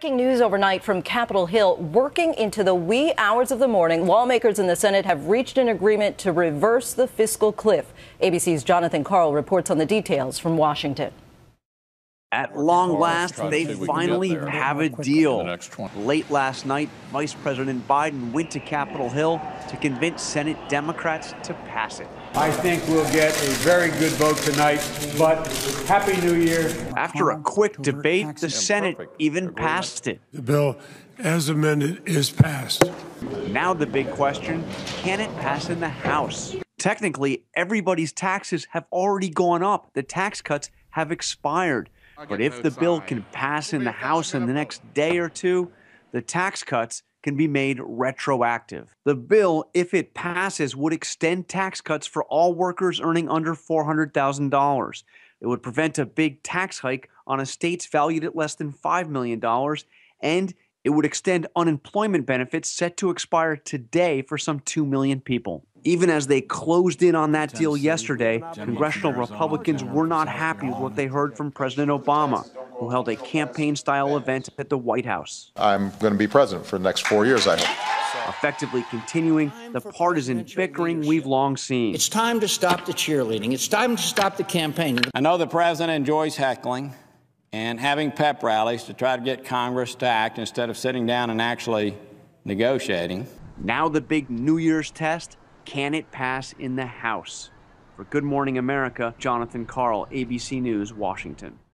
Breaking news overnight from Capitol Hill. Working into the wee hours of the morning, lawmakers in the Senate have reached an agreement to reverse the fiscal cliff. ABC's Jonathan Karl reports on the details from Washington. At long last, they finally have a deal. Late last night, Vice President Biden went to Capitol Hill to convince Senate Democrats to pass it. I think we'll get a very good vote tonight, but Happy New Year. After a quick debate, the Senate even passed it. The bill, as amended, is passed. Now, the big question can it pass in the House? Technically, everybody's taxes have already gone up, the tax cuts have expired. But if the bill can pass in the House in the next day or two, the tax cuts can be made retroactive. The bill, if it passes, would extend tax cuts for all workers earning under $400,000. It would prevent a big tax hike on estates valued at less than $5 million, and it would extend unemployment benefits set to expire today for some 2 million people. Even as they closed in on that deal yesterday, congressional Republicans were not happy with what they heard from President Obama, who held a campaign style event at the White House. I'm going to be president for the next four years, I hope. Effectively continuing the partisan bickering we've long seen. It's time to stop the cheerleading. It's time to stop the campaigning. I know the president enjoys heckling and having pep rallies to try to get Congress to act instead of sitting down and actually negotiating. Now, the big New Year's test can it pass in the House? For Good Morning America, Jonathan Karl, ABC News, Washington.